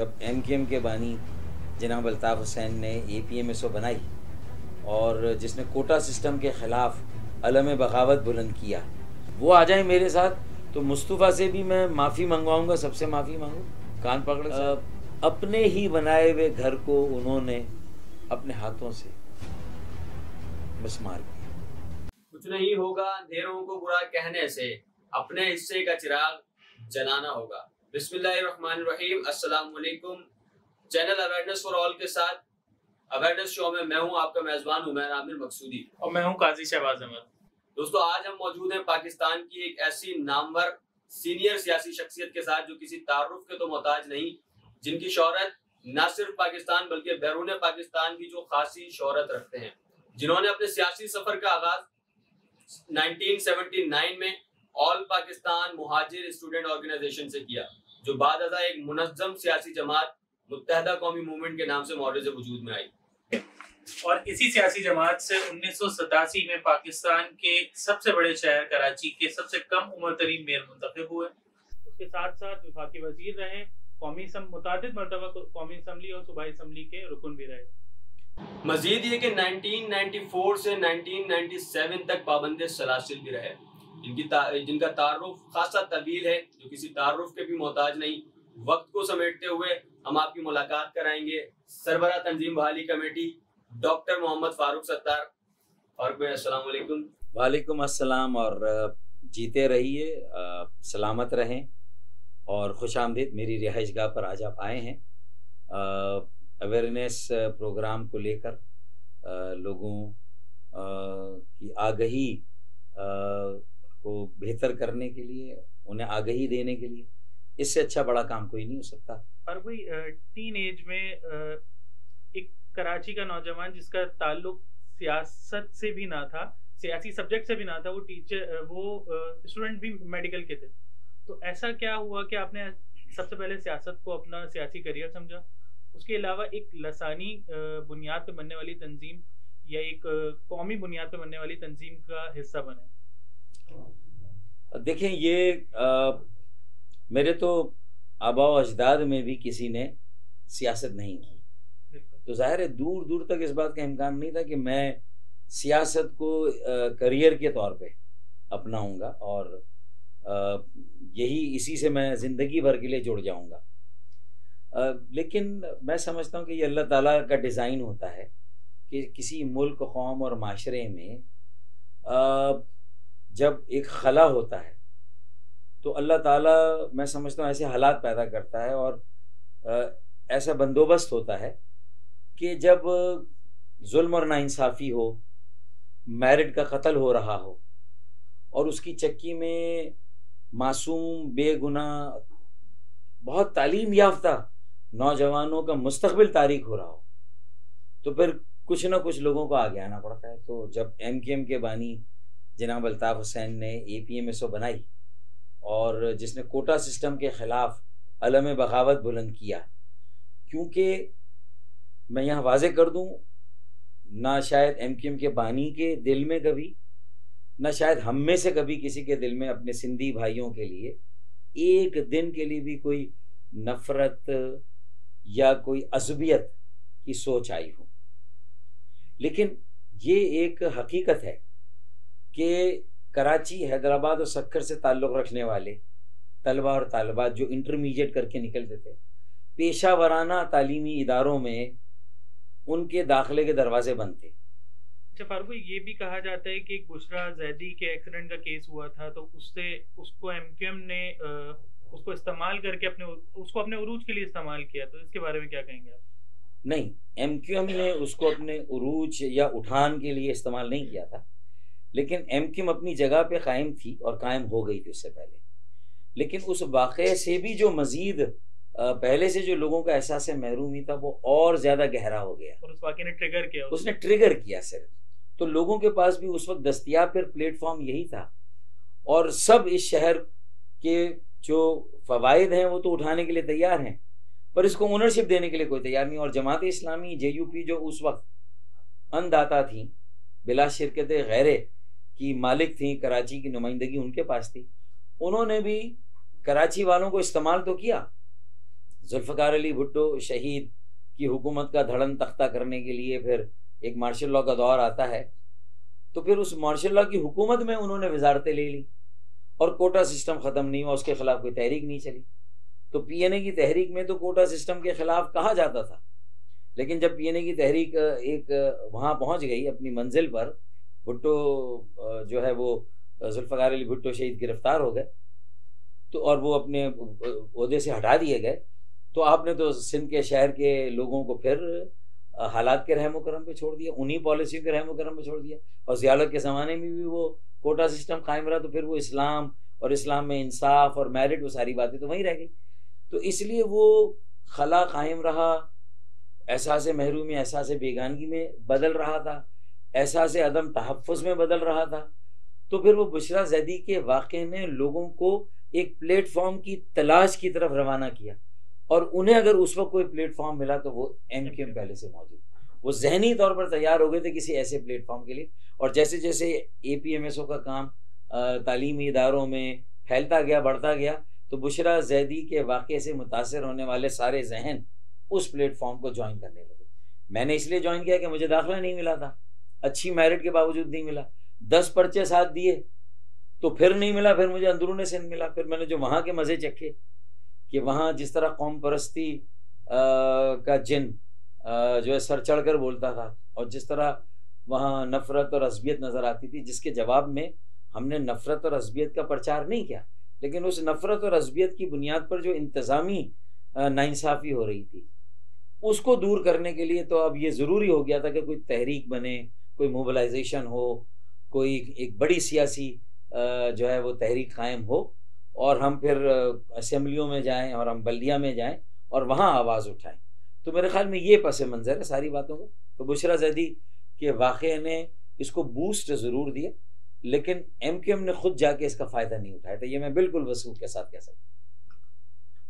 जब एम के एम के बानी जनाब अल्ताफ़ हुसैन ने A P M S O बनाई और जिसने कोटा सिस्टम के ख़िलाफ़ अलम बगावत बुलंद किया वो आ जाए मेरे साथ तो मुस्तफ़ा से भी मैं माफ़ी मंगवाऊँगा सबसे माफ़ी मांगू। कान पकड़ अ, अपने ही बनाए हुए घर को उन्होंने अपने हाथों से मिसमार किया। कुछ नहीं होगा अंधेरों को बुरा कहने से अपने हिस्से का चिराग जलाना होगा। बिस्मिल्लाहिर्रहमानिर्रहीम। अस्सलाम वालेकुम चैनल अवेयरनेस फॉर ऑल के साथ अवेयरनेस शो में मैं हूँ आपका मेजबान उमैर आमिर मकसूदी। और मैं हूँ काजी शहबाज अहमद। दोस्तों आज हम मौजूद हैं पाकिस्तान की एक ऐसी नामवर सीनियर सियासी शख्सियत के साथ जो किसी तारुफ के तो मोहताज नहीं जिनकी शोहरत न सिर्फ़ पाकिस्तान बल्कि बैरून पाकिस्तान की जो खासी शोहरत रखते हैं। जिन्होंने अपने सियासी सफ़र का आगाज़ 1979 में all Pakistan Muhajir student organisation से किया। जो बाद एक मुनज्जम सियासी जमात मुत्तहदा कौमी मूवमेंट के नाम से मौरज वजूद में आई। और इसी सियासी जमात से उन्नीस में पाकिस्तान के सबसे बड़े शहर कराची के सबसे कम उम्र तरीन मेयर मुंतखब हुए। उसके साथ साथ विफाकी वज़ीर रहे कौमी सम मुताद मरतबा कौमी असम्बली और सूबाई असम्बली के रुकन भी रहे। मजीद ये कि 1994 से 1997 तक पाबंद सलासिल भी रहे। इनकी ता, जिनका तारुफ खासा तवील है जो किसी तारुफ के भी मोहताज नहीं वक्त को समेटते हुए हम आपकी मुलाकात कराएँगे। सरबरा तंजीम बहाली कमेटी डॉक्टर मोहम्मद फारूक सत्तार। भाई वालेकुम। अस्सलाम और जीते रहिए सलामत रहें और खुश आमदीद मेरी रिहाइश गाह पर आज आप आए हैं। अवेयरनेस प्रोग्राम को लेकर लोगों अ, की आगही को बेहतर करने के लिए, उन्हें आगही देने के लिए, इससे अच्छा बड़ा काम कोई नहीं हो सकता। और कोई टीन एज में एक कराची का नौजवान जिसका ताल्लुक सियासत से भी ना था, सियासी सब्जेक्ट से भी ना था, वो टीचर वो स्टूडेंट भी मेडिकल के थे। तो ऐसा क्या हुआ कि आपने सबसे पहले सियासत को अपना सियासी करियर समझा? उसके अलावा एक लसानी बुनियाद पर बनने वाली तंजीम या एक कौमी बुनियाद पर बनने वाली तंजीम का हिस्सा बने। देखें ये अ, मेरे तो आबा अजदाद में भी किसी ने सियासत नहीं की। तो ज़ाहिर है दूर दूर तक इस बात का इम्कान नहीं था कि मैं सियासत को अ, करियर के तौर पे अपनाऊँगा और अ, यही इसी से मैं ज़िंदगी भर के लिए जुड़ जाऊँगा। लेकिन मैं समझता हूँ कि ये अल्लाह ताला का डिज़ाइन होता है कि किसी मुल्क कौम और माशरे में जब एक खला होता है तो अल्लाह ताला, मैं समझता हूँ, ऐसे हालात पैदा करता है और ऐसा बंदोबस्त होता है कि जब जुल्म और नाइंसाफ़ी हो, मैरिड का कत्ल हो रहा हो और उसकी चक्की में मासूम, बेगुना, बहुत तालीम याफ्ता नौजवानों का मुस्तकबिल तारीख हो रहा हो तो फिर कुछ ना कुछ लोगों को आगे आना पड़ता है। तो जब एम के एम के बानी जनाब अल्ताफ़ हुसैन ने A P M S O बनाई और जिसने कोटा सिस्टम के ख़िलाफ़ अलम बगावत बुलंद किया। क्योंकि मैं यहाँ वाजे कर दूँ, ना शायद एम के एम के बानी के दिल में कभी, ना शायद हम में से कभी किसी के दिल में अपने सिंधी भाइयों के लिए एक दिन के लिए भी कोई नफ़रत या कोई असबियत की सोच आई हो। लेकिन ये एक हकीकत है कि कराची हैदराबाद और सक्कर से ताल्लुक़ रखने वाले तलबा और तालबात जो इंटरमीडिएट करके निकलते थे पेशा वराना तालीमी इदारों में उनके दाखिले के दरवाजे बंद थे। अच्छा फारूक भाई, ये भी कहा जाता है कि एक बुशरा जैदी के एक्सीडेंट का केस हुआ था तो उससे उसको एमक्यूएम ने उसको इस्तेमाल करके अपने उसको अपने उरूज के लिए इस्तेमाल किया तो इसके बारे में क्या कहेंगे आप? नहीं एम क्यू एम ने उसको अपने उरूज या उठान के लिए इस्तेमाल नहीं किया था। लेकिन एम किम अपनी जगह पे कायम थी और कायम हो गई थी उससे पहले। लेकिन उस वाक़े से भी जो मज़ीद पहले से जो लोगों का एहसास महरूमी था वो और ज़्यादा गहरा हो गया। और उस वाक़े ने ट्रिगर किया उसने ट्रिगर किया सिर्फ़। तो लोगों के पास भी उस वक्त दस्तियाब फिर प्लेटफॉर्म यही था। और सब इस शहर के जो फ़वाद हैं वो तो उठाने के लिए तैयार हैं। पर इसको ओनरशिप देने के लिए कोई तैयार नहीं। और जमात इस्लामी जे यू पी जो उस वक्त अनदाता थी बिला शिरकत गैरे की मालिक थी, कराची की नुमाइंदगी उनके पास थी। उन्होंने भी कराची वालों को इस्तेमाल तो किया। जुल्फ़ार अली भुट्टो शहीद की हुकूमत का धड़न तख्ता करने के लिए फिर एक मार्शल लॉ का दौर आता है। तो फिर उस मार्शल लॉ की हुकूमत में उन्होंने वजारतें ले ली और कोटा सिस्टम ख़त्म नहीं हुआ, उसके खिलाफ कोई तहरीक नहीं चली। तो पीएनए की तहरीक में तो कोटा सिस्टम के खिलाफ कहा जाता था। लेकिन जब पीएनए की तहरीक एक वहाँ पहुँच गई अपनी मंजिल पर भुट्टो जो है वो जुल्फ़ार अली भुट्टो शहीद गिरफ़्तार हो गए। तो और वो अपने अहदे से हटा दिए गए। तो आपने तो सिंध के शहर के लोगों को फिर हालात के रहम करम पे छोड़ दिया, उन्हीं पॉलिसियों के रहम करम पे छोड़ दिया। और जियालत के ज़माने में भी वो कोटा सिस्टम कायम रहा तो फिर वो इस्लाम, और इस्लाम में इंसाफ और मेरिट, वो सारी बातें तो वहीं रह गई। तो इसलिए वो खला कायम रहा एहसास महरूमी एहसास बेगानगी में बदल रहा था। एहसास अदम तहफ़ में बदल रहा था। तो फिर वो बुशरा जैदी के वाक़े ने लोगों को एक प्लेटफॉर्म की तलाश की तरफ़ रवाना किया। और उन्हें अगर उस वक्त कोई प्लेटफॉर्म मिला तो वो एम क्यू एम पहले से मौजूद। वो जहनी तौर पर तैयार हो गए थे किसी ऐसे प्लेटफॉर्म के लिए। और जैसे जैसे A P M S O का काम तालीमी इदारों में फैलता गया, बढ़ता गया तो बुशरा जैदी के वाक़े से मुतासर होने वाले सारे जहन उस प्लेटफॉर्म को ज्वाइन करने लगे। मैंने इसलिए ज्वाइन किया कि मुझे दाखिला नहीं मिला था। अच्छी मेरिट के बावजूद नहीं मिला। दस पर्चे साथ दिए तो फिर नहीं मिला फिर मुझे अंदरून से मिला। फिर मैंने जो वहाँ के मज़े चखे कि वहाँ जिस तरह कौम परस्ती का जिन आ, जो है सर चढ़ कर बोलता था और जिस तरह वहाँ नफ़रत और असबियत नज़र आती थी जिसके जवाब में हमने नफ़रत और असबियत का प्रचार नहीं किया। लेकिन उस नफ़रत और असबियत की बुनियाद पर जो इंतज़ामी नाइंसाफ़ी हो रही थी उसको दूर करने के लिए तो अब ये ज़रूरी हो गया था कि कोई तहरीक बने कोई मोबलाइजेशन हो, कोई एक बड़ी सियासी जो है वो तहरीक कायम हो और हम फिर असम्बलियों में जाएँ और हम बल्दिया में जाएँ और वहाँ आवाज़ उठाएँ। तो मेरे ख्याल में ये पस मंज़र है सारी बातों का। तो बुशरा जैदी के वाक़े ने इसको बूस्ट ज़रूर दिया, लेकिन एम क्यू एम ने खुद जाके इसका फ़ायदा नहीं उठाया। तो ये मैं बिल्कुल वसूख के साथ कह सकता हूँ।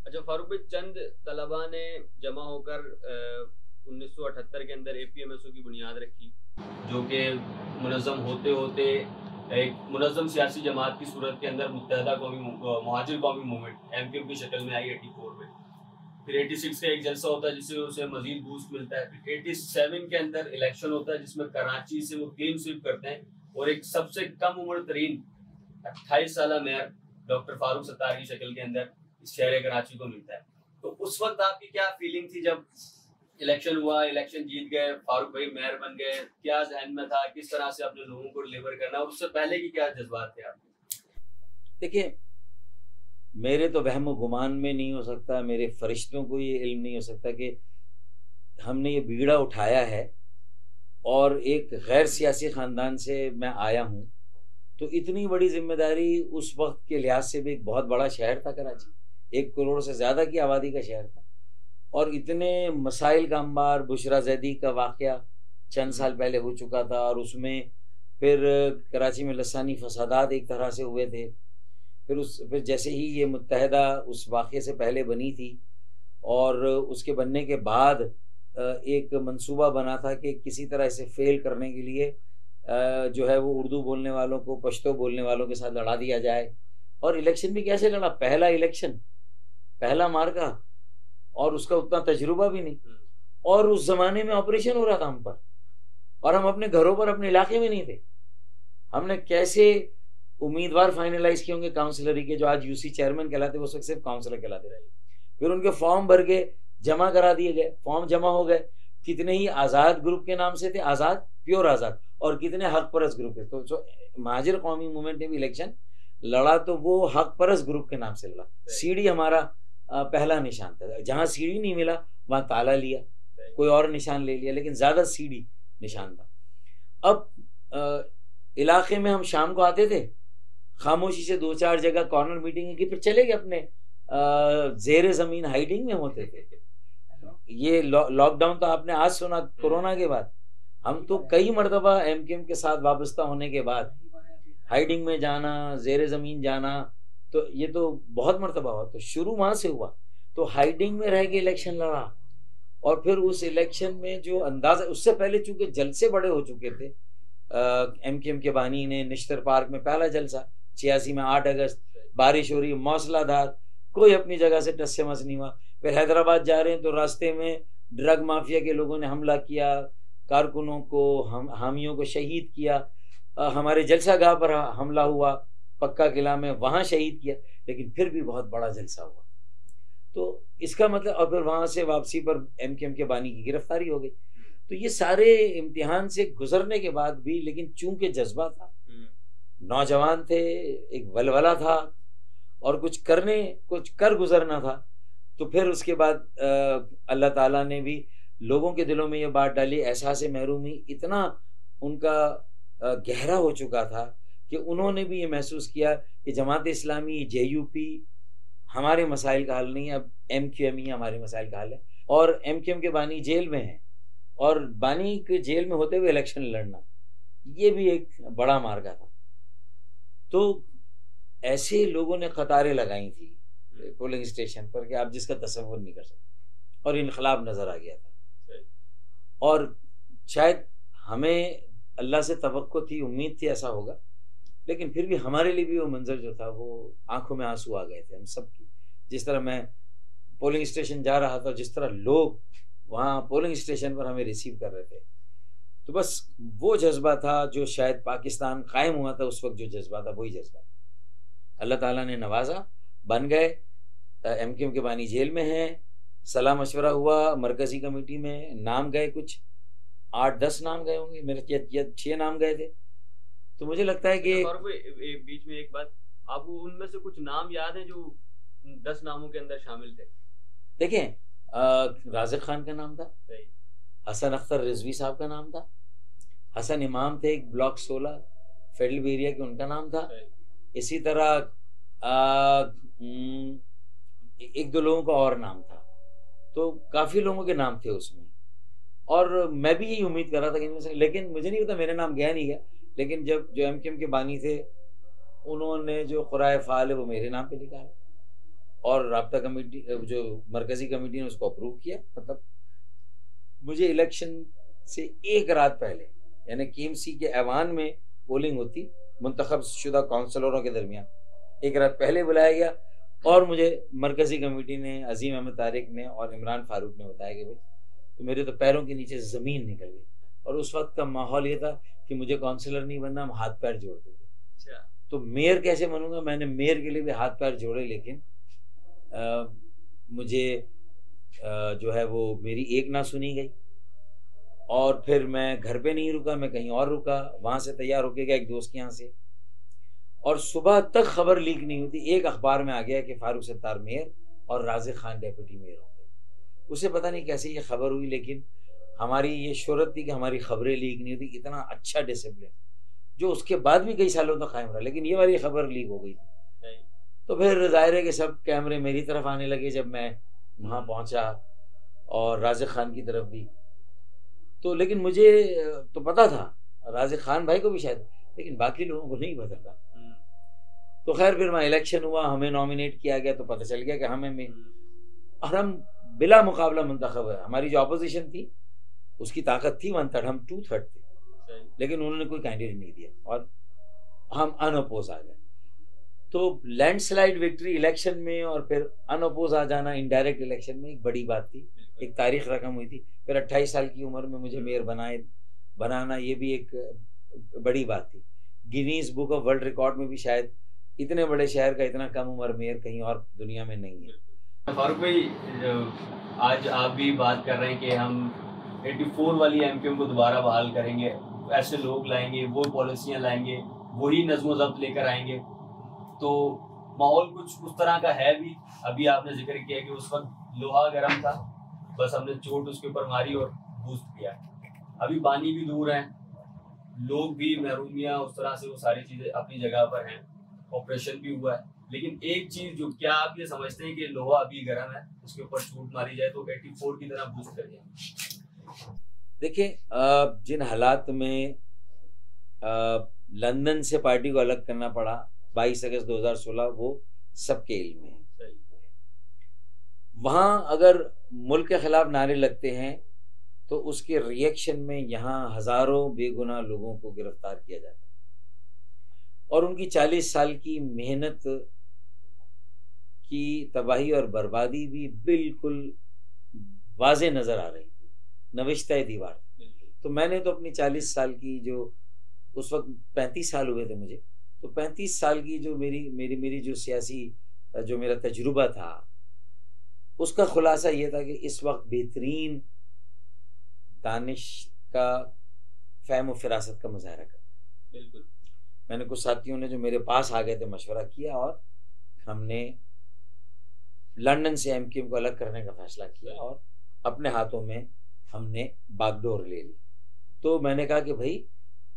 अच्छा फारूक चंद तलबा ने जमा होकर उन्नीस सौ अठहत्तर के अंदर A P M S O की बुनियाद रखी। जो कि मुनज़म होते होते एक मुनज़म सियासी जमात की सूरत के अंदर मुतहदा कौमी महाजिर कौमी मूवमेंट एम क्यू की शक्ल में आई एटी फोर में। फिर एटी सिक्स का एक जलसा होता है जिससे उसे मजीद बूस्ट मिलता है। फिर एटी सेवन के अंदर इलेक्शन होता है जिसमें कराची से वो क्लीन स्वीप करते हैं और एक सबसे कम उम्र तरीन अट्ठाईस साल मेयर डॉक्टर फारूक सत्तार की शक्ल के अंदर इस शहर कराची को मिलता है। तो उस वक्त आपकी क्या फीलिंग थी जब इलेक्शन हुआ, इलेक्शन जीत गए, फारूक भाई मेयर बन गए, क्या जहन में था, किस तरह से अपने लोगों को डिलीवर करना उससे पहले की क्या जज्बात थे आपके? देखिए, मेरे तो वहम गुमान में नहीं हो सकता, मेरे फरिश्तों को ये इल्म नहीं हो सकता कि हमने ये बीड़ा उठाया है और एक गैर सियासी ख़ानदान से मैं आया हूँ तो इतनी बड़ी ज़िम्मेदारी उस वक्त के लिहाज से भी एक बहुत बड़ा शहर था कराची। एक करोड़ से ज़्यादा की आबादी का शहर था। और इतने मसाइल का अंबार बुशरा जैदी का वाक़ चंद साल पहले हो चुका था और उसमें फिर कराची में लसानी फसादात एक तरह से हुए थे। फिर उस फिर जैसे ही ये मुतहदा उस वाक़े से पहले बनी थी और उसके बनने के बाद एक मंसूबा बना था कि किसी तरह से फेल करने के लिए जो है वो उर्दू बोलने वालों को पश्तो बोलने वालों के साथ लड़ा दिया जाए। और इलेक्शन भी कैसे लड़ा? पहला इलेक्शन पहला मार्का और उसका उतना तजुर्बा भी नहीं। और उस जमाने में ऑपरेशन हो रहा था हम पर। और हम अपने घरों पर अपने इलाके में नहीं थे। हमने कैसे उम्मीदवार फाइनलाइज किए होंगे काउंसिलरी के जो आज यूसी चेयरमैन कहलाते वो सिर्फ़ काउंसिलर कहलाते रहे। फिर उनके फॉर्म भर के जमा करा दिए गए। फॉर्म जमा हो गए। कितने ही आज़ाद ग्रुप के नाम से थे आज़ाद प्योर आज़ाद। और कितने हक परस ग्रुप के। तो जो महाजिर कौमी मूवमेंट ने भी इलेक्शन लड़ा तो वो हक परस ग्रुप के नाम से लड़ा। सीडी हमारा पहला निशान था। जहाँ सीढ़ी नहीं मिला, वहाँ ताला लिया। कोई और निशान ले लिया, लेकिन ज़्यादा सीढ़ी निशान था। अब इलाके में हम शाम को आते थे, खामोशी से दो चार जगह कॉर्नर मीटिंग की, फिर चले गए अपने जेर ज़मीन हाइडिंग में होते थे। ये लॉकडाउन तो आपने आज सुना कोरोना के बाद। हम तो कई मरतबा एम के साथ वाबस्ता होने के बाद। हाइडिंग में जाना, जेर ज़मीन जाना तो ये तो बहुत मरतबा हुआ। तो शुरू वहाँ से हुआ। तो हाइडिंग में रह के इलेक्शन लड़ा। और फिर उस इलेक्शन में जो अंदाज़ा उससे पहले चूँकि जलसे बड़े हो चुके थे एम के एम के बानी ने निश्तर पार्क में पहला जलसा छियासी में आठ अगस्त बारिश हो रही मौसलाधार कोई अपनी जगह से टस से मस नहीं हुआ। फिर हैदराबाद जा रहे हैं तो रास्ते में ड्रग माफिया के लोगों ने हमला किया कारकुनों को हम हामियों को शहीद किया। आ, हमारे जलसा गाह पर हमला हुआ। पक्का किला में वहाँ शहीद किया लेकिन फिर भी बहुत बड़ा जलसा हुआ तो इसका मतलब और फिर वहाँ से वापसी पर एम के एम के बानी की गिरफ्तारी हो गई तो ये सारे इम्तिहान से गुजरने के बाद भी लेकिन चूँकि जज्बा था हम्म। नौजवान थे एक वलवला था और कुछ करने कुछ कर गुजरना था तो फिर उसके बाद अल्लाह ताला ने भी लोगों के दिलों में ये बात डाली एहसास महरूमी इतना उनका गहरा हो चुका था कि उन्होंने भी ये महसूस किया कि जमात इस्लामी जे यू पी हमारे मसाइल का हल नहीं है अब एम क्यू एम ही हमारे मसाइल का हल है। और एम क्यू एम के बानी जेल में हैं और बानी के जेल में होते हुए इलेक्शन लड़ना ये भी एक बड़ा मार्गा था। तो ऐसे लोगों ने कतारें लगाई थी पोलिंग स्टेशन पर कि आप जिसका तस्वुर नहीं कर सकते। और इनकलाब नज़र आ गया था। और शायद हमें अल्लाह से तो थी उम्मीद थी ऐसा होगा। लेकिन फिर भी हमारे लिए भी वो मंजर जो था, वो आँखों में आँसू आ गए थे हम सब की। जिस तरह मैं पोलिंग स्टेशन जा रहा था, जिस तरह लोग वहाँ पोलिंग स्टेशन पर हमें रिसीव कर रहे थे तो बस वो जज्बा था जो शायद पाकिस्तान कायम हुआ था, उस वक्त जो जज्बा था, वही जज्बा। था अल्लाह ताला ने नवाजा, बन गए एम क्यू के बानी जेल में हैं सलाह मशवरा हुआ, मरकज़ी कमेटी में नाम गए कुछ, आठ दस नाम गए होंगे, मेरे छः नाम गए थे। तो मुझे लगता है कि और बीच में एक बात आपको उनमें से कुछ नाम याद है जो दस नामों के अंदर शामिल थे? देखें राजिक खान का नाम था हसन अख्तर रिजवी साहब का नाम था हसन इमाम थे एक ब्लॉक सोलह फेडरल एरिया के उनका नाम था। इसी तरह हम्म, एक दो लोगों का और नाम था। तो काफ़ी लोगों के नाम थे उसमें। और मैं भी यही उम्मीद कर रहा था कि लेकिन मुझे नहीं पता मेरा नाम गया नहीं गया। लेकिन जब जो एम के बानी थे, उन्होंने जो खुराए फ़ाल है, वो मेरे नाम पे है और रबता कमेटी, जो मरकज़ी कमेटी ने उसको अप्रूव किया। मतलब मुझे इलेक्शन से एक रात पहले, यानी के एम सी के ऐवान में पोलिंग होती, मंतखब शुदा काउंसलरों के दरमियान। एक रात पहले बुलाया गया और मुझे मरकज़ी कमेटी ने, अजीम अहमद तारिक ने और इमरान फारूक ने बताया कि भाई तो मेरे तो पैरों के नीचे ज़मीन निकल गई। और उस वक्त का माहौल ये था कि मुझे काउंसिलर नहीं बनना हम हाथ पैर जोड़ते थे अच्छा। तो मेयर कैसे बनूँगा? मैंने मेयर के लिए भी हाथ पैर जोड़े लेकिन आ, मुझे आ, जो है वो मेरी एक ना सुनी गई। और फिर मैं घर पे नहीं रुका मैं कहीं और रुका वहाँ से तैयार होके गया एक दोस्त के यहाँ से। और सुबह तक खबर लीक नहीं होती एक अखबार में आ गया कि फारूक सत्तार मेयर और राजे खान डेप्यूटी मेयर होंगे। उसे पता नहीं कैसे ये खबर हुई लेकिन हमारी ये शहरत थी कि हमारी खबरें लीक नहीं होती इतना अच्छा डिसिप्लिन जो उसके बाद भी कई सालों तक तो कायम रहा लेकिन ये वाली खबर लीक हो गई थी। तो फिर ज़ाहिर है कि सब कैमरे मेरी तरफ़ आने लगे जब मैं वहाँ पहुँचा और राज खान की तरफ़ भी। तो लेकिन मुझे तो पता था राज खान भाई को भी शायद लेकिन बाकी लोगों को नहीं पता था। हम्म। तो खैर फिर वहाँ इलेक्शन हुआ हमें नॉमिनेट किया गया तो पता चल गया कि हमें में और हम बिला मुकाबला मंतखब है हमारी जो अपोजिशन थी उसकी ताकत थी वन थर्ड हम टू थर्ड थे। लेकिन उन्होंने कोई कैंडिडेट नहीं दिया और हम अनअपोज आ गए। तो लैंडस्लाइड विक्ट्री इलेक्शन में और फिर अनअपोज आ जाना इनडायरेक्ट इलेक्शन में एक बड़ी बात थी। एक तारीख रकम हुई थी। फिर अट्ठाईस साल की उम्र में मुझे मेयर बनाए बनाना ये भी एक बड़ी बात थी। Guinness book of world record में भी शायद इतने बड़े शहर का इतना कम उम्र मेयर कहीं और दुनिया में नहीं है। फारूक भाई आज आप भी बात कर रहे हैं कि हम 84 वाली एम को दोबारा बहाल करेंगे, ऐसे लोग लाएँगे, वो पॉलिसियाँ लाएँगे, वही नज्म जब्त लेकर आएँगे। तो माहौल कुछ उस तरह का है भी, अभी आपने ज़िक्र किया कि उस वक्त लोहा गर्म था, बस हमने चोट उसके ऊपर मारी और बूस्ट किया। अभी पानी भी दूर है, लोग भी महरूमिया, उस तरह से वो सारी चीज़ें अपनी जगह पर हैं ऑपरेशन भी हुआ है। लेकिन एक चीज़ जो क्या आप ये समझते हैं कि लोहा अभी गर्म है, उसके ऊपर छूट मारी जाए तो 84 की तरह बूस्ट कर जाए देखिए जिन हालात में लंदन से पार्टी को अलग करना पड़ा 22 अगस्त 2016 वो सबके इल्म है। वहाँ अगर मुल्क के खिलाफ नारे लगते हैं तो उसके रिएक्शन में यहाँ हज़ारों बेगुनाह लोगों को गिरफ़्तार किया जाता है। और उनकी चालीस साल की मेहनत की तबाही और बर्बादी भी बिल्कुल वाज नज़र आ रही नविश्ता दीवार। तो मैंने तो अपनी चालीस साल की जो उस वक्त पैंतीस साल हुए थे मुझे तो पैंतीस साल की जो मेरी मेरी मेरी जो सियासी जो मेरा तजुर्बा था उसका खुलासा ये था कि इस वक्त बेहतरीन दानिश का फैम फ़हम फिरासत का मुजाहरा करना बिल्कुल। मैंने कुछ साथियों ने जो मेरे पास आ गए थे मशवरा किया और हमने लंदन से एम को अलग करने का फैसला किया और अपने हाथों में हमने बागडोर ले ली। तो मैंने कहा कि भाई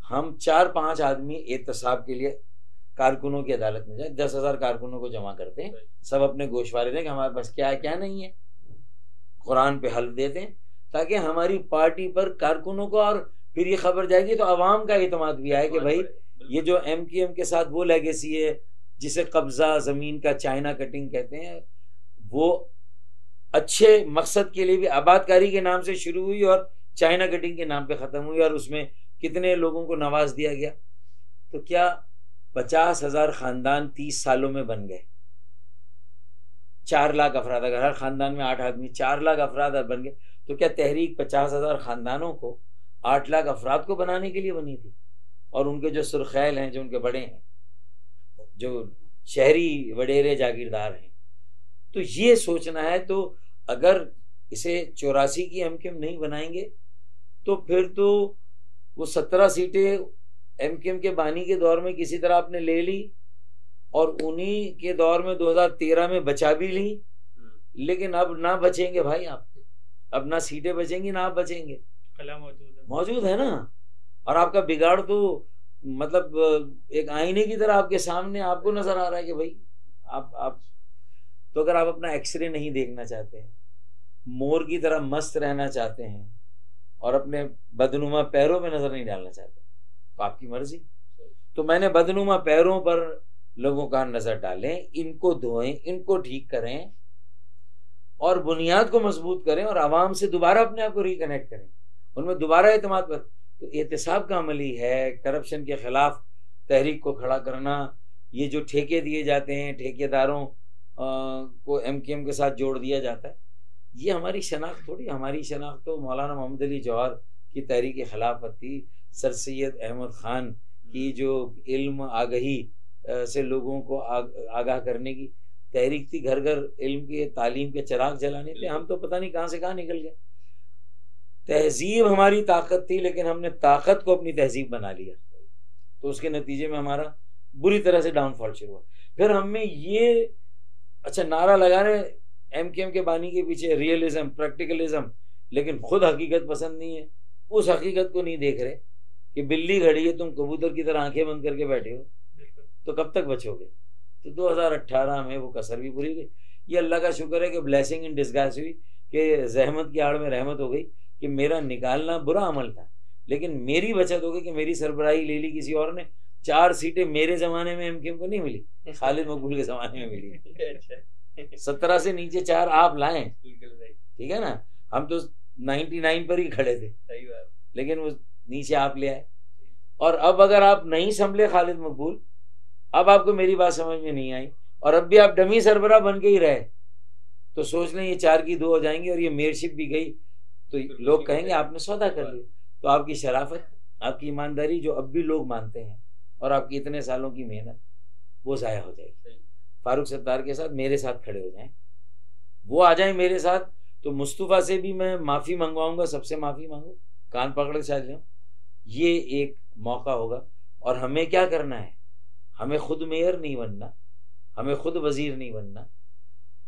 हम चार पाँच आदमी एहतसाब के लिए कारकुनों की अदालत में जाए। दस हज़ार कारकुनों को जमा करते हैं सब अपने गोशवारे दें कि हमारे पास क्या है क्या नहीं है। कुरान पे हल देते हैं ताकि हमारी पार्टी पर कारकुनों को और फिर ये खबर जाएगी तो आवाम का अतमाद भी आए कि भाई ये जो एम के एम के साथ वो लेगेसी है जिसे कब्जा ज़मीन का चाइना कटिंग कहते हैं वो अच्छे मकसद के लिए भी आबादकारी के नाम से शुरू हुई और चाइना कटिंग के नाम पे ख़त्म हुई और उसमें कितने लोगों को नवाज़ दिया गया? तो क्या पचास हज़ार खानदान तीस सालों में बन गए? चार लाख अफराद, अगर हर खानदान में आठ आदमी, चार लाख अफराद बन गए तो क्या तहरीक पचास हज़ार खानदानों को आठ लाख अफराद को बनाने के लिए बनी थी? और उनके जो सुरखैल हैं, जो उनके बड़े हैं, जो शहरी वडेरे जागीरदार हैं तो ये सोचना है तो अगर इसे चौरासी की एमकेएम नहीं बनाएँगे तो फिर तो वो सत्रह सीटें एमकेएम के बानी के दौर में किसी तरह आपने ले ली और उन्हीं के दौर में 2013 में बचा भी ली। हम्म। लेकिन अब ना बचेंगे भाई आप। अब ना सीटें बचेंगी ना आप बचेंगे। मौजूद है। मौजूद है ना? और आपका बिगाड़ तो मतलब एक आईने की तरह आपके सामने आपको नज़र आ रहा है कि भाई आप आप तो अगर आप अपना एक्सरे नहीं देखना चाहते हैं, मोर की तरह मस्त रहना चाहते हैं और अपने बदनुमा पैरों में नज़र नहीं डालना चाहते तो आपकी मर्ज़ी। तो मैंने बदनुमा पैरों पर लोगों का नज़र डालें, इनको धोएँ, इनको ठीक करें और बुनियाद को मज़बूत करें और आवाम से दोबारा अपने आप को रिकनेक्ट करें। उनमें दोबारा एतमाद पर तो एहतसाब का अमली है करप्शन के खिलाफ तहरीक को खड़ा करना। ये जो ठेके दिए जाते हैं ठेकेदारों को एम के एम के साथ जोड़ दिया जाता है। ये हमारी शनाख्त थोड़ी हमारी शनाख्त तो मौलाना मोहम्मद अली जवाहर की तहरीक खिलाफत थी सर सैद अहमद ख़ान की जो इल्म आगही से लोगों को आग, आगाह करने की तहरीक थी घर घर इल्म के तालीम के चराग जलाने थे। हम तो पता नहीं कहाँ से कहाँ निकल गए। तहजीब हमारी ताकत थी लेकिन हमने ताकत को अपनी तहजीब बना लिया। तो उसके नतीजे में हमारा बुरी तरह से डाउनफॉल शुरू हुआ। फिर हमें ये अच्छा नारा लगा रहे एम के एम के बानी के पीछे रियलिज्म प्रैक्टिकलिज्म लेकिन खुद हकीकत पसंद नहीं है। उस हकीकत को नहीं देख रहे कि बिल्ली खड़ी है तुम कबूतर की तरह आँखें बंद करके बैठे हो। तो कब तक बचोगे? तो 2018 में वो कसर भी पूरी गई। ये अल्लाह का शुक्र है कि ब्लेसिंग इन डिस्गाइज हुई कि जहमत की आड़ में रहमत हो गई कि मेरा निकालना बुरा अमल था। लेकिन मेरी बचत हो गई कि मेरी सरबराही ले ली किसी और ने। चार सीटें मेरे जमाने में एम को नहीं मिली खालिद मकबूल के जमाने में मिली। अच्छा। सत्रह से नीचे चार आप लाए। ठीक है ना? हम तो नाइनटी नाइन पर ही खड़े थे। लेकिन वो नीचे आप ले आए। और अब अगर आप नहीं संभले खालिद मकबूल अब आपको मेरी बात समझ में नहीं आई। और अब भी आप डमी सरबरा बन के ही रहे। तो सोच लें ये चार की दो हो जाएँगे और ये मेयरशिप भी गई। तो लोग कहेंगे आपने सौदा कर लिया। तो आपकी शराफत आपकी ईमानदारी जो अब भी लोग मानते हैं। और आपकी इतने सालों की मेहनत वो ज़ाया हो जाएगी। फारूक सत्तार के साथ मेरे साथ खड़े हो जाएँ। वो आ जाए मेरे साथ तो मुस्तफ़ा से भी मैं माफ़ी मंगवाऊँगा सबसे माफ़ी मांगू। कान पकड़ के चल जाऊँ ये एक मौका होगा। और हमें क्या करना है? हमें खुद मेयर नहीं बनना हमें खुद वज़ीर नहीं बनना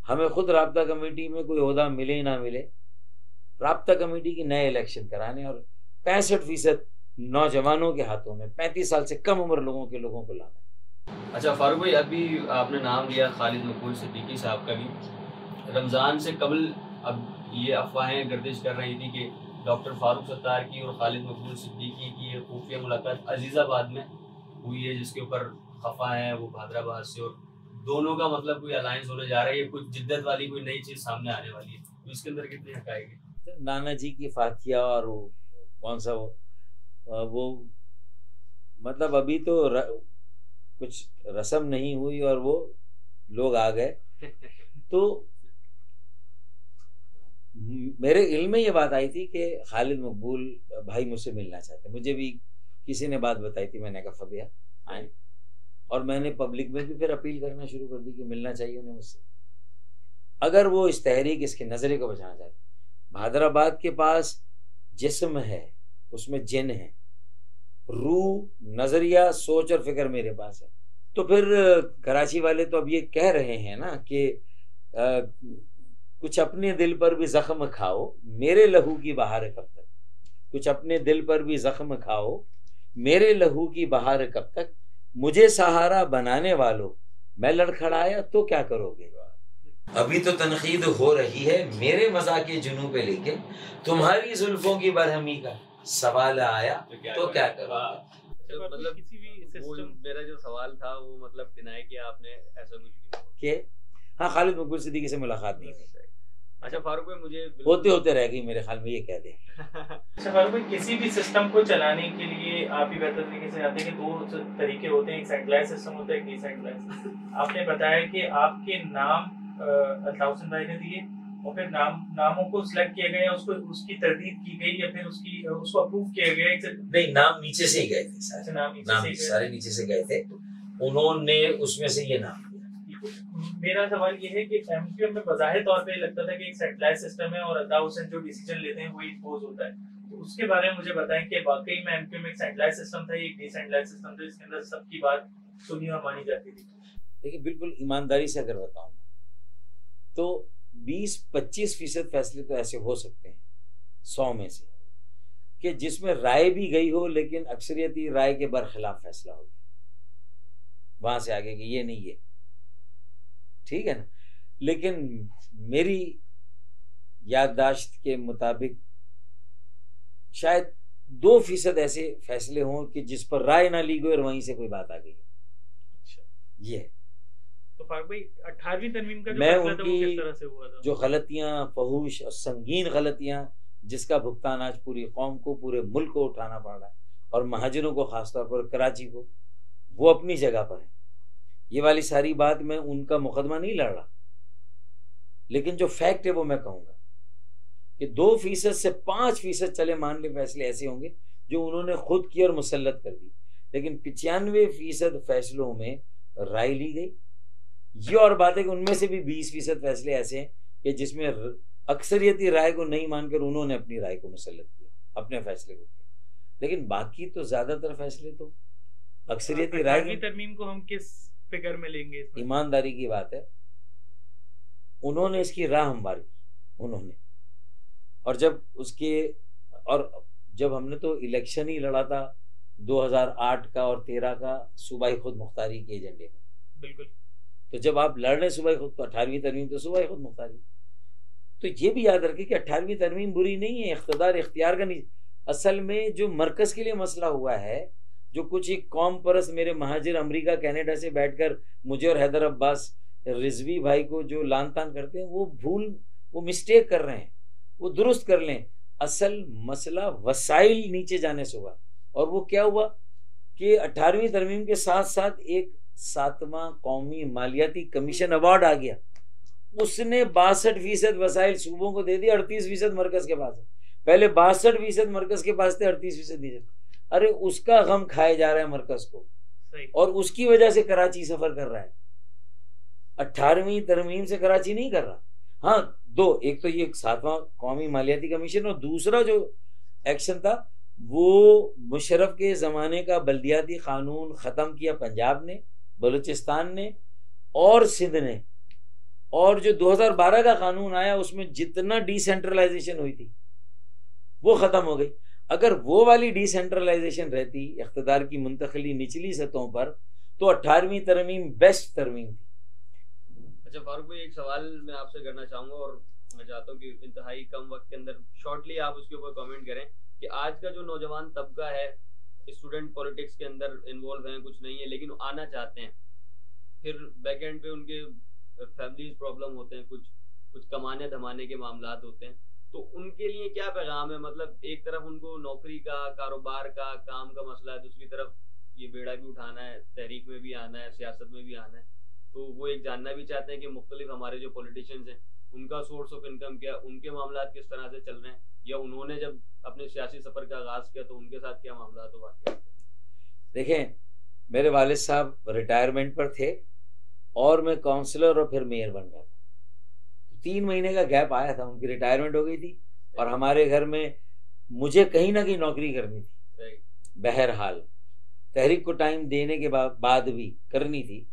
हमें खुद रबता कमेटी में कोई अहदा मिले ना मिले। रबता कमेटी की नए इलेक्शन कराने और पैंसठ फ़ीसद नौजवानों के हाथों में पैंतीस साल से कम उम्र लोगों के लोगों को लाना अच्छा फारूक भाई अभी आपने नाम लिया खालिद मकबूल सिद्दीकी साहब का भी। रमज़ान से कबल अब ये अफवाहें गर्दिश कर रही थी कि डॉक्टर फारूक सत्तार की और खालिद मकबूल सिद्दीकी की खुफिया मुलाकात अजीज़ाबाद में हुई है जिसके ऊपर खफा है वो भादराबाद से। और दोनों का मतलब कोई अलायंस होने जा रहा है कुछ जिद्दत वाली कोई नई चीज़ सामने आने वाली है? तो इसके अंदर कितनी हकाएगी नाना जी की फातिया और वो कौन सा वो? वो मतलब अभी तो र, कुछ रस्म नहीं हुई और वो लोग आ गए। तो मेरे इल्म में ये बात आई थी कि खालिद मकबूल भाई मुझसे मिलना चाहते मुझे भी किसी ने बात बताई थी मैंने कहा फबिया आए। और मैंने पब्लिक में भी फिर अपील करना शुरू कर दी कि मिलना चाहिए उन्हें मुझसे। अगर वो इस तहरीक इसके नज़रे को बचाना चाहते भादराबाद के पास जिस्म है उसमें जिन है। रू, नज़रिया, सोच और फ़िक्र मेरे पास है। तो फिर, कराची वाले तो अब ये कह रहे हैं ना कि कुछ अपने दिल पर भी जख्म खाओ, मेरे लहू की बहार कब तक? कुछ अपने दिल पर भी जख्म खाओ, मेरे लहू की बहार कब तक? मुझे सहारा बनाने वालों, मैं लड़खड़ाया तो क्या करोगे? अभी तो तनकीद हो रही है मेरे मज़ाक जुनू पे लेके, तुम्हारी जुल्फों की बरहमी का। सवाल आया तो क्या, तो क्या करोगे? तो मतलब किसी भी वो मेरा जो सवाल था वो मतलब डिनाई किया आपने ऐसा कुछ के? हाँ खालिद मकबूल सिद्दीकी से मुलाकात नहीं की। अच्छा फारूक भाई मुझे होते होते रह गई मेरे ख्याल में ये कह दे। अच्छा फारूक भाई किसी भी सिस्टम को चलाने के लिए आप ही बेहतर तरीके से जानते हैं कि दो तरीके होते हैं एक सेंट्रलाइज सिस्टम होता है एक डिसेंट्रलाइज आपने बताया कि आपके नाम अल्ताफ भाई ने दिए। और फिर नाम नामों को सिलेक्ट किया गया उसको उसकी तरदीद की गई या फिर उसकी उसको अप्रूव किया गया नहीं नाम नीचे से ही गए थे सारे। अच्छा, नाम नीचे नाम से सारे नीचे से गए थे। उन्होंने उसमें से ये नाम मेरा सवाल ये है कि एमक्यूएम में बजाहिर तौर पे लगता था कि एक सेंट्रलाइज सिस्टम है और अदा हुसैन जो डिसीज़न लेते हैं वही इम्पोज होता है। तो उसके बारे में मुझे बताएँ कि वाकई में एमक्यूएम एक सेंट्रलाइज सिस्टम था एक डिसेंट्रलाइज सिस्टम था जिसके अंदर सबकी बात सुनी और मानी जाती थी? देखिए बिल्कुल ईमानदारी से अगर बताऊँ तो 20-25 फ़ीसद फैसले तो ऐसे हो सकते हैं सौ में से कि जिसमें राय भी गई हो लेकिन अक्सरियती राय के बरखिलाफ फैसला हो गया। वहाँ से आगे कि ये नहीं ये ठीक है ना? लेकिन मेरी याददाश्त के मुताबिक शायद दो फ़ीसद ऐसे फैसले हों कि जिस पर राय ना ली गई और वहीं से कोई बात आ गई अच्छा। ये तो अठारहवीं तरमीम का जो मैं उनकी तरह से हुआ था? जो गलतियाँ फहूश और संगीन गलतियाँ जिसका भुगतान आज पूरी कौम को पूरे मुल्क को उठाना पड़ रहा है और महाजरों को खासतौर पर कराची को वो अपनी जगह पर है। ये वाली सारी बात मैं उनका मुकदमा नहीं लड़ रहा। लेकिन जो फैक्ट है वो मैं कहूँगा कि दो फ़ीसद से पाँच फ़ीसद चले मान ले फैसले ऐसे होंगे जो उन्होंने खुद किए और मुसलत कर दी। लेकिन पचानवे फ़ीसद फैसलों में राय ली गई। ये और बात है कि उनमें से भी बीस फ़ीसद फैसले ऐसे हैं कि जिसमें अक्सरियती राय को नहीं मानकर उन्होंने अपनी राय को मुसलत किया अपने फैसले को किया। लेकिन बाकी तो ज़्यादातर फैसले तो अक्सरियती राय की तरमीम को हम किस फिगर में लेंगे ईमानदारी की बात है। उन्होंने इसकी राह हमवार की उन्होंने। और जब उसके और जब हमने तो इलेक्शन ही लड़ा था 2008 का और 13 का सूबाई खुद मुख्तारी के एजेंडे में। बिल्कुल। तो जब आप लड़ रहे सूबाई खुद तो अठारहवीं तरमीम तो सूबाई खुद मुख्तारी। तो ये भी याद रखें कि अठारहवीं तरमीम बुरी नहीं है इकतदार इख्तियार का नहीं। असल में जो मरकज़ के लिए मसला हुआ है, जो कुछ एक कौम परस मेरे महाजिर अमेरिका, कनाडा से बैठकर मुझे और हैदर अब्बास रिजवी भाई को जो लान तान करते हैं, वो भूल, वो मिस्टेक कर रहे हैं, वो दुरुस्त कर लें। असल मसला वसाइल नीचे जाने से हुआ। और वो क्या हुआ कि अठारहवीं तरमीम के साथ साथ एक सातवां कौमी मालियाती कमीशन अवार्ड आ गया। उसने बासठ फ़ीसद वसाइल सूबों को दे दिया अड़तीस फ़ीसद मरकज के पास। है पहले बासठ फ़ीसद मरकज के पास थे अड़तीस फ़ीसद दीजिए अरे उसका गम खाए जा रहा है मरकज को। और उसकी वजह से कराची सफ़र कर रहा है। अठारहवीं तरमीम से कराची नहीं कर रहा। हाँ दो एक तो ये सातवां कौमी मालियाती कमीशन और दूसरा जो एक्शन था वो मुशरफ के ज़माने का बल्दियाती कानून ख़त्म किया पंजाब ने। बलूचिस्तान ने और सिंध ने और जो 2012 का कानून आया, उसमें जितना डिसेंट्रलाइजेशन हुई थी, वो ख़त्म हो गई। अगर वो वाली डिसेंट्रलाइजेशन रहती, इकतदार की मुंतकली निचली सतहों पर तो अठारहवीं तरमीम बेस्ट तरमीम थी। अच्छा फारूक भाई, एक सवाल मैं आपसे करना चाहूँगा और मैं चाहता हूँ कि इंतहाई कम वक्त के अंदर शॉर्टली आप उसके ऊपर कमेंट करें कि आज का जो नौजवान तबका है स्टूडेंट पॉलिटिक्स के अंदर इन्वॉल्व हैं, कुछ नहीं है, लेकिन आना चाहते हैं। फिर बैक एंड पे उनके फैमिली प्रॉब्लम होते हैं, कुछ कुछ कमाने धमाने के मामला होते हैं। तो उनके लिए क्या पैगाम है? मतलब एक तरफ़ उनको नौकरी का, कारोबार का, काम का मसला है, दूसरी तरफ़ ये बेड़ा भी उठाना है, तहरीक में भी आना है, सियासत में भी आना है। तो वो एक जानना भी चाहते हैं कि मुख्तलिफ़ हमारे जो पॉलिटिशियंस हैं, उनका सोर्स ऑफ़ इनकम क्या उनके मामला किस तरह से चल रहे हैं? या उन्होंने जब अपने सियासी सफ़र का आगाज़ किया तो उनके साथ क्या मामला तो वाकई देखें मेरे वालिद साहब रिटायरमेंट पर थे और मैं काउंसलर और फिर मेयर बन गया था। तीन महीने का गैप आया था उनकी रिटायरमेंट हो गई थी और हमारे घर में मुझे कहीं ना कहीं नौकरी करनी थी। बहरहाल तहरीक को टाइम देने के बाद भी करनी थी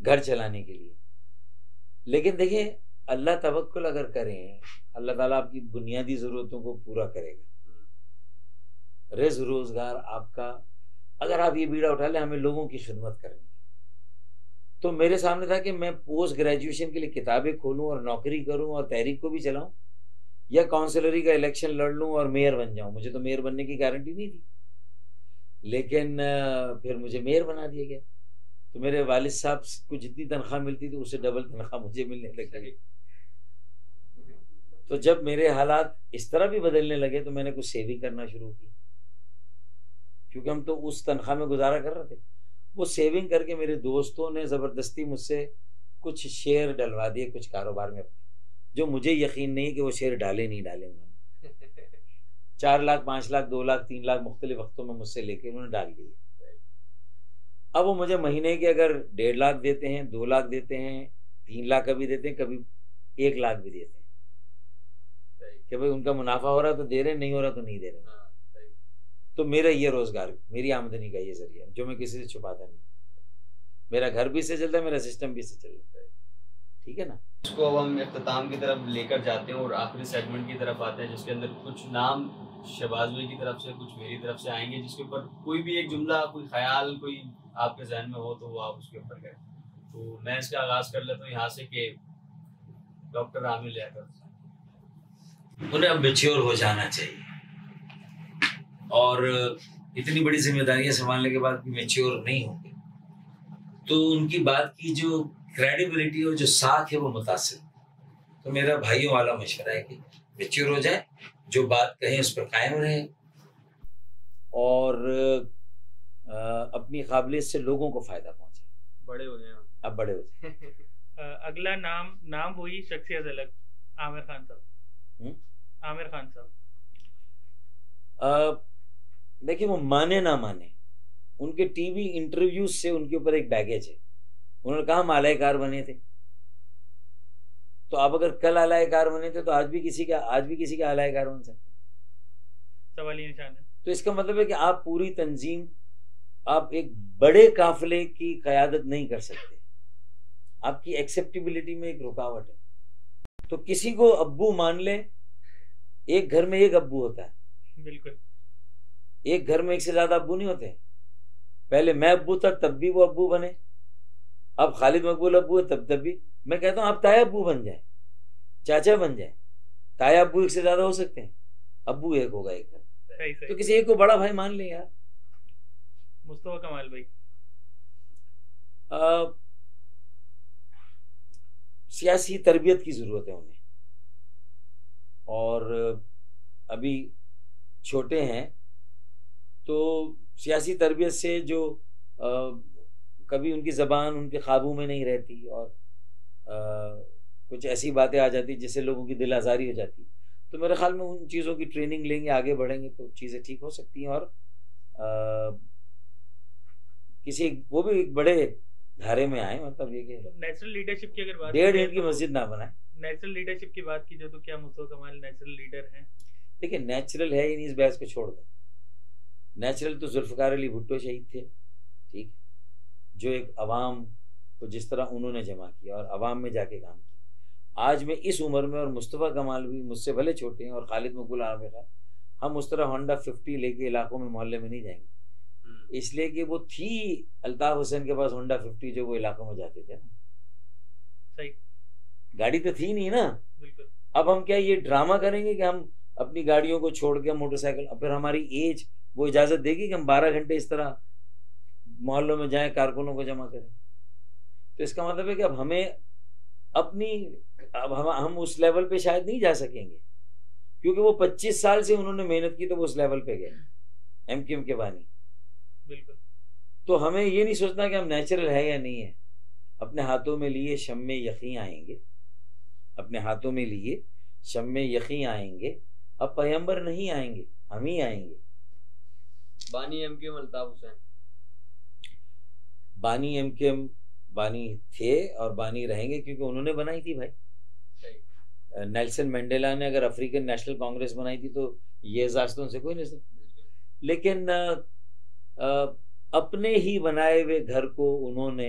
घर चलाने के लिए। लेकिन देखिए अल्लाह तवक्ल अगर करें, अल्लाह ताला आपकी बुनियादी ज़रूरतों को पूरा करेगा। रिज रोज़गार आपका, अगर आप ये बीड़ा उठा लें, हमें लोगों की खिदमत करनी है। तो मेरे सामने था कि मैं पोस्ट ग्रेजुएशन के लिए किताबें खोलूं और नौकरी करूँ और तहरीक को भी चलाऊं, या काउंसलरी का इलेक्शन लड़ लूँ और मेयर बन जाऊँ। मुझे तो मेयर बनने की गारंटी नहीं थी। लेकिन फिर मुझे मेयर बना दिया गया। तो मेरे वालिद साहब को जितनी तनख्वाह मिलती थी, उससे डबल तनख्वाह मुझे मिलने लग। गई तो जब मेरे हालात इस तरह भी बदलने लगे तो मैंने कुछ सेविंग करना शुरू की क्योंकि हम तो उस तनख्वाह में गुजारा कर रहे थे। वो सेविंग करके मेरे दोस्तों ने ज़बरदस्ती मुझसे कुछ शेयर डलवा दिए कुछ कारोबार में जो मुझे यकीन नहीं कि वो शेयर डाले नहीं डाले उन्होंने। चार लाख पाँच लाख दो लाख तीन लाख मुख्तलिफ़ वक्तों में मुझसे लेके उन्होंने डाल दिए। अब वो मुझे महीने के अगर डेढ़ लाख देते हैं दो लाख देते हैं तीन लाख कभी देते हैं कभी एक लाख भी देते हैं। कि भाई उनका मुनाफा हो रहा तो दे रहे नहीं हो रहा तो नहीं दे रहे हाँ, तो मेरा ये रोज़गार मेरी आमदनी का ये ज़रिया जो मैं किसी से छुपाता नहीं मेरा घर भी से चलता है मेरा सिस्टम भी से चलता है। ठीक है ना? इसको अब हम अख्ताम की तरफ़ लेकर जाते हैं और आखिरी सेगमेंट की तरफ़ आते हैं जिसके अंदर कुछ नाम शहबाज भाई की तरफ़ से कुछ मेरी तरफ़ से आएँगे जिसके ऊपर कोई भी एक जुमला कोई ख्याल कोई आपके जहन में हो तो वो आप उसके ऊपर करें। तो मैं इसका आगाज़ कर लेता हूँ यहाँ से कि डॉक्टर आमिर लियाकत उन्हें अब मेच्योर हो जाना चाहिए। और इतनी बड़ी जिम्मेदारियाँ संभालने के बाद मेच्योर नहीं होंगे। तो उनकी बात की जो क्रेडिबिलिटी और जो साख है वो मुतासर। तो मेरा भाइयों वाला मशवरा है कि मेच्योर हो जाए जो बात कहें उस पर कायम रहे। और अपनी काबिलियत से लोगों को फ़ायदा पहुँचे। बड़े हो जाए अब बड़े हो जाए। अगला नाम नाम वही शख्सियत अलग आमिर खान साहब? आमिर खान साहब। देखिए वो माने ना माने उनके टीवी इंटरव्यूज़ से उनके ऊपर एक बैगेज है। उन्होंने कहा हम आलायकार बने थे। तो आप अगर कल आलायकार बने थे तो आज भी किसी का आज भी किसी का आलायकार बन सकते सवाल निशान है। तो इसका मतलब है कि आप पूरी तंजीम आप एक बड़े काफिले की क्यादत नहीं कर सकते। आपकी एक्सेप्टेबिलिटी में एक रुकावट है। तो किसी को अब्बू मान ले एक घर में एक अब्बू होता है। बिल्कुल। एक घर में एक से ज़्यादा अब्बू नहीं होते। पहले मैं अब्बू था तब भी वो अब्बू बने। अब खालिद मकबूल अब्बू है तब तब भी। मैं कहता हूँ आप ताया अब्बू बन जाए चाचा बन जाए। ताया अब्बू एक से ज़्यादा हो सकते हैं। अब्बू एक होगा एक घर। तो किसी एक को बड़ा भाई मान ले यार। मुस्तफ़ा कमाल भाई। आ, सियासी तरबियत की ज़रूरत है उन्हें। और अभी छोटे हैं तो सियासी तरबियत से जो आ, कभी उनकी ज़बान उनके काबू में नहीं रहती और आ, कुछ ऐसी बातें आ जाती जिससे लोगों की दिल आज़ारी हो जाती। तो मेरे ख्याल में उन चीज़ों की ट्रेनिंग लेंगे आगे बढ़ेंगे तो चीज़ें ठीक हो सकती हैं और आ, किसी वो भी एक बड़े धारे में आए मतलब ये कि नेचुरल लीडरशिप की अगर बात डेढ़ इंच की मस्जिद ना बनाए। नेचुरल लीडरशिप की बात की जाए तो क्या मुस्तफ़ा कमाल नेचुरल लीडर हैं? देखिए नेचुरल है नहीं इस बहस को छोड़ दे। नेचुरल तो जुल्फ़कार अली भुट्टो शहीद थे ठीक? जो एक अवाम को जिस तरह उन्होंने जमा किया और अवाम में जाके काम किया। आज मैं इस उम्र में और मुस्तफ़ा कमाल भी मुझसे भले छोटे हैं और खालिद मकबूल आमिर खान हम उस तरह होंडा फिफ्टी लेके इलाकों में मोहल्ले में नहीं जाएँगे। इसलिए कि वो थी अल्ताफ हुसैन के पास होंडा फिफ्टी जो वो इलाकों में जाते थे ना। सही। गाड़ी तो थी नहीं ना। बिल्कुल। अब हम क्या ये ड्रामा करेंगे कि हम अपनी गाड़ियों को छोड़ के मोटरसाइकिल फिर हमारी एज वो इजाज़त देगी कि हम बारह घंटे इस तरह मोहल्लों में जाएँ कारकुनों को जमा करें? तो इसका मतलब है कि अब हमें अपनी अब हम हम उस लेवल पे शायद नहीं जा सकेंगे। क्योंकि वो 25 साल से उन्होंने मेहनत की तो वो उस लेवल पे गए। एम के बानी बिल्कुल। तो हमें ये नहीं सोचना कि हम नेचुरल है या नहीं है। अपने हाथों में लिए शम में यकी आएँगे। अपने हाथों में लिए शम में यकी आएँगे। अब पैगंबर नहीं आएँगे हम ही आएँगे। बानी एम के अल्ताफ हुसैन। बानी एम के बानी थे और बानी रहेंगे क्योंकि उन्होंने बनाई थी भाई। नेल्सन मंडेला ने अगर अफ्रीकन नेशनल कांग्रेस बनाई थी तो ये एजाज तो उनसे कोई नहीं लेकिन अपने ही बनाए हुए घर को उन्होंने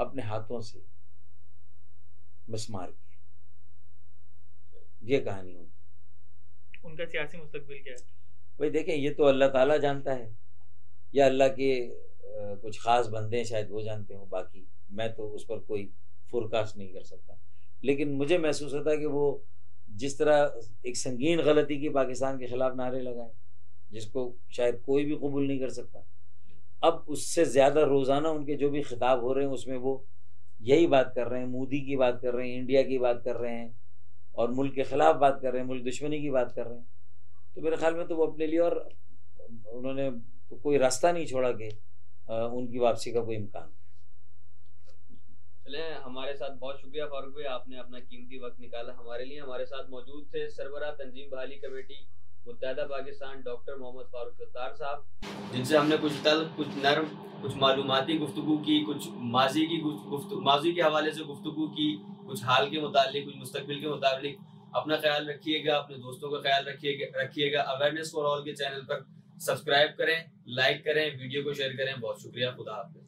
अपने हाथों से मिसमार किया। ये कहानी उनकी। उनका सियासी मुस्तकबिल क्या है? भाई देखें ये तो अल्लाह ताला जानता है। या अल्लाह के कुछ ख़ास बंदे शायद वो जानते हो बाकी मैं तो उस पर कोई फोरकास्ट नहीं कर सकता। लेकिन मुझे महसूस होता है कि वो जिस तरह एक संगीन गलती की पाकिस्तान के ख़िलाफ़ नारे लगाए जिसको शायद कोई भी कबूल नहीं कर सकता। अब उससे ज़्यादा रोज़ाना उनके जो भी खिताब हो रहे हैं, उसमें वो यही बात कर रहे हैं, मोदी की बात कर रहे हैं, इंडिया की बात कर रहे हैं और मुल्क के ख़िलाफ़ बात कर रहे हैं, मुल्क दुश्मनी की बात कर रहे हैं। तो मेरे ख्याल में तो वो अपने लिए और उन्होंने तो कोई रास्ता नहीं छोड़ा कि उनकी वापसी का कोई इम्कान। चले, हमारे साथ बहुत शुक्रिया फारूक भाई, आपने अपना कीमती वक्त निकाला हमारे लिए। हमारे साथ मौजूद थे सरबरा तंजीम बहाली कमेटी मुतहदा पाकिस्तान डॉक्टर मोहम्मद फारूक सत्तार साहब, जिनसे हमने कुछ तल कुछ नरम, कुछ मालूमती गुफ्तु की, कुछ माजी की माजी के हवाले से गुफ्तु की, कुछ हाल के मुतालिक, कुछ मुस्तबिल के मुताबिक अपना ख्याल रखिएगा, अपने दोस्तों का ख्याल रखिएगा रखिएगा। अवेयरनेस फॉर ऑल के चैनल पर सब्सक्राइब करें लाइक करें वीडियो को शेयर करें। बहुत शुक्रिया, खुदा हाफिज।